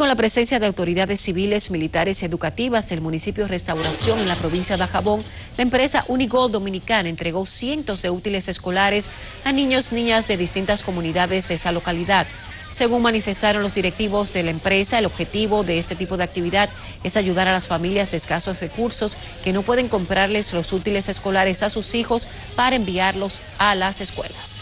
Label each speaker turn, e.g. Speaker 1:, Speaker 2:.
Speaker 1: Con la presencia de autoridades civiles, militares y educativas del municipio Restauración en la provincia de Jabón, la empresa Unigol Dominicana entregó cientos de útiles escolares a niños y niñas de distintas comunidades de esa localidad. Según manifestaron los directivos de la empresa, el objetivo de este tipo de actividad es ayudar a las familias de escasos recursos que no pueden comprarles los útiles escolares a sus hijos para enviarlos a las escuelas.